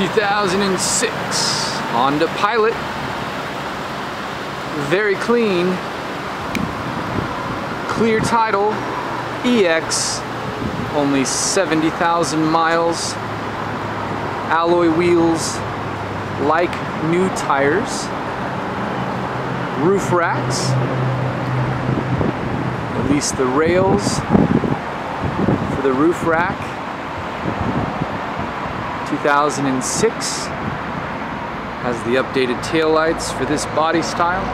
2006 Honda Pilot. Very clean. Clear title. EX. Only 70,000 miles. Alloy wheels. Like new tires. Roof racks. At least the rails for the roof rack. 2006 has the updated taillights for this body style.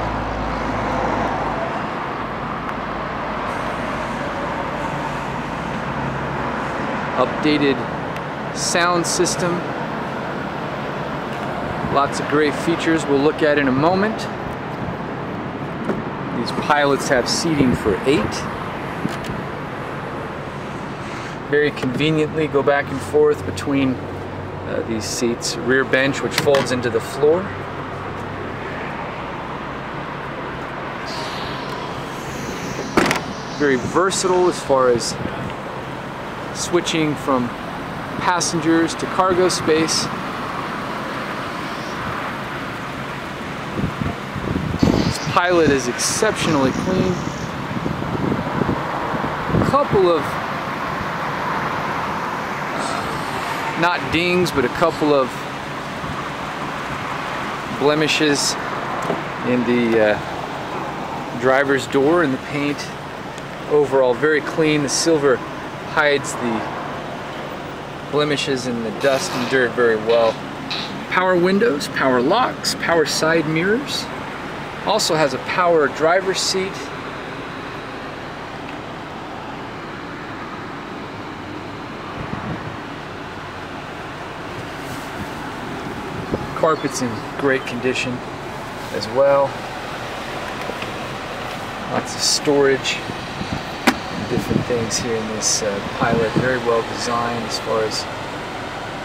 Updated sound system. Lots of great features we'll look at in a moment. These pilots have seating for eight. Very conveniently go back and forth between uh, these seats. Rear bench which folds into the floor. Very versatile as far as switching from passengers to cargo space. This pilot is exceptionally clean. A couple of not dings, but a couple of blemishes in the uh, driver's door and the paint. Overall, very clean. The silver hides the blemishes and the dust and dirt very well. Power windows, power locks, power side mirrors. Also has a power driver's seat carpet's in great condition as well. Lots of storage, different things here in this uh, Pilot. Very well designed as far as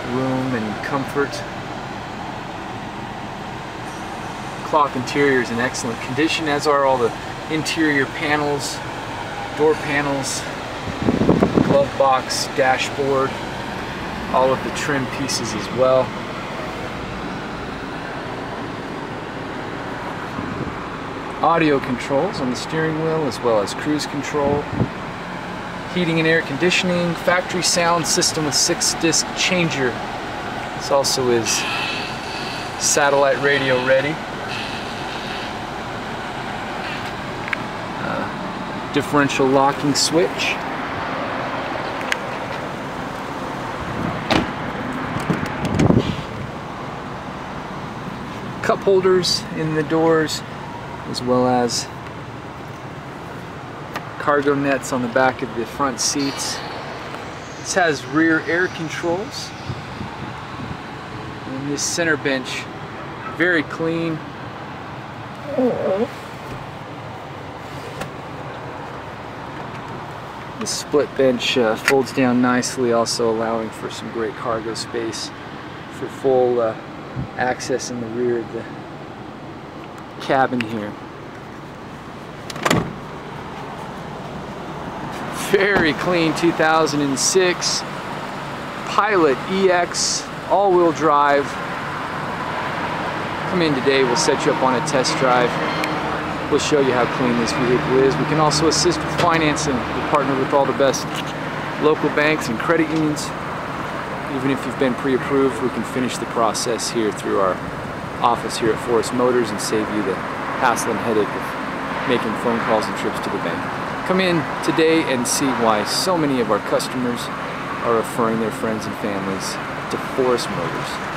room and comfort. Cloth interior is in excellent condition, as are all the interior panels, door panels, glove box, dashboard, all of the trim pieces as well. Audio controls on the steering wheel as well as cruise control, heating and air conditioning, factory sound system with six disc changer. This also is satellite radio ready. Uh, differential locking switch. Cup holders in the doors, as well as cargo nets on the back of the front seats. This has rear air controls. And this center bench, very clean. The split bench uh, folds down nicely, also allowing for some great cargo space for full uh, access in the rear of the cabin here. Very clean 2006 Pilot EX all-wheel drive. Come in today, we'll set you up on a test drive. We'll show you how clean this vehicle is. We can also assist with financing. We partner with all the best local banks and credit unions. Even if you've been pre-approved, we can finish the process here through our office here at Forrest Motors and save you the hassle and headache of making phone calls and trips to the bank. Come in today and see why so many of our customers are referring their friends and families to Forrest Motors.